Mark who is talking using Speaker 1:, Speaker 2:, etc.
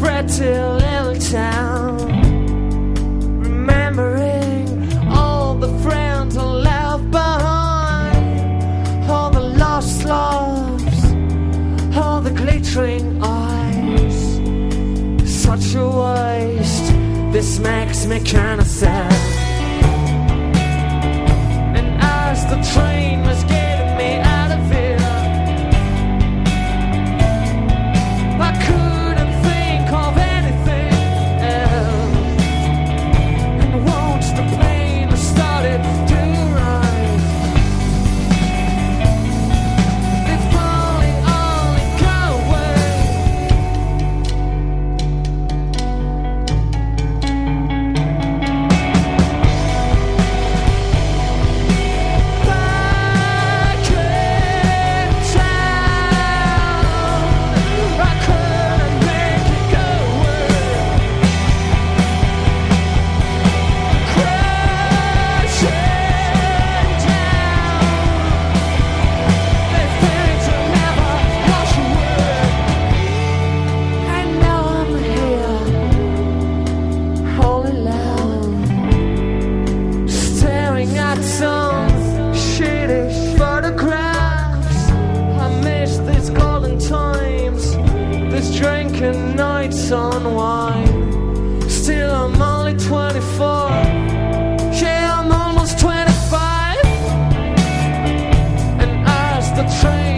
Speaker 1: pretty little town. Remembering all the friends I left behind, all the lost loves, all the glittering eyes. Such a waste, this makes me kinda sad. got some shitty photographs. I miss these golden times, these drinking nights on wine. Still, I'm only 24. Yeah, I'm almost 25. And as the train